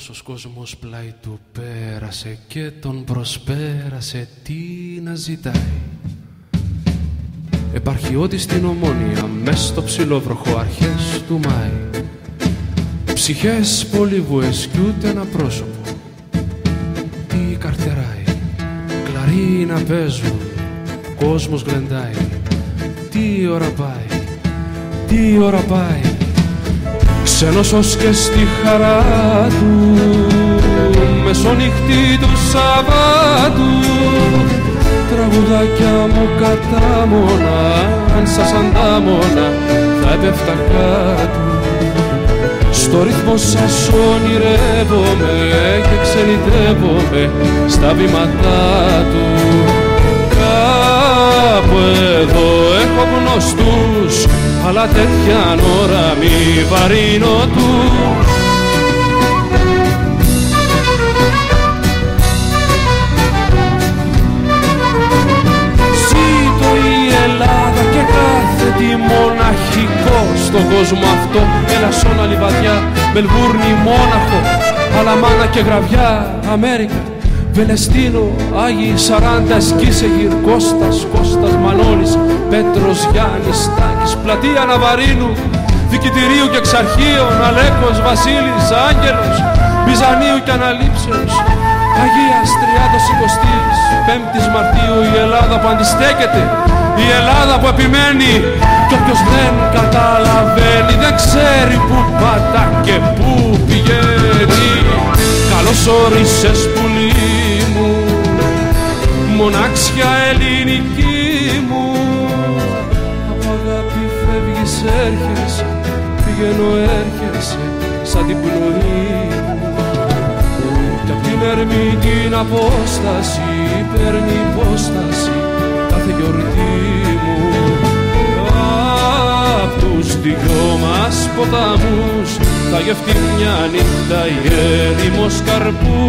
Τόσος κόσμος πλάι του πέρασε και τον προσπέρασε. Τι να ζητάει; Επαρχιώτη στην Ομόνια μες στο ψηλό βροχό αρχές του Μάη. Ψυχές πολύβουες κι ούτε ένα πρόσωπο. Τι καρτεράει; Κλαρί να παίζουν Κόσμος γλεντάει. Τι ώρα πάει; Τι ώρα πάει; Ξένος ως και στη χαρά του Μεσονυχτή του Σαββάτου. Τραγουδάκια μου κατάμονα Αν σας αντάμωνα θα έπεφτα κάτω. Στο ρυθμό σας ονειρεύομαι Και ξενιτεύομαι στα βήματά του αλλά τέτοια ώρα μη βαρύνω τους. Ζήτω η Ελλάδα και κάθε τι μοναχικό στον κόσμο αυτό. Ελασσόνα, Λιβαδιά, Μελβούρνη, Μόναχο Αλαμάνα και Γραβιά, Αμέρικα. Βελεστίνο, Άγιοι Σαράντας, Σκίσεγυρ, Κώστας, Κώστας Μανώλης, Πέτρος, Γιάννης, Στάκης, Πλατεία Ναβαρίνου, Δικητηρίου και Εξαρχείων, Αλέκος, Βασίλης, Άγγελος, Μπυζανίου και Αναλήψεως, Αγίας Τριάδος Εικοστής, Πέμπτης Μαρτίου η Ελλάδα που αντιστέκεται, η Ελλάδα που επιμένει κι όποιος δεν καταλαβαίνει δεν ξέρει που πατά και που πηγαίνει. Καλώς όρισες πουλί μου, μονάξια ελληνική έρχεσαι, πηγαίνω έρχεσαι σαν την πνοή. Μου Κι απ' την ερμή την απόσταση παίρνει υπόσταση κάθε γιορτή μου. Απ' τους δυο μας ποταμούς θα γευτεί μια νύχτα η έρημος καρπού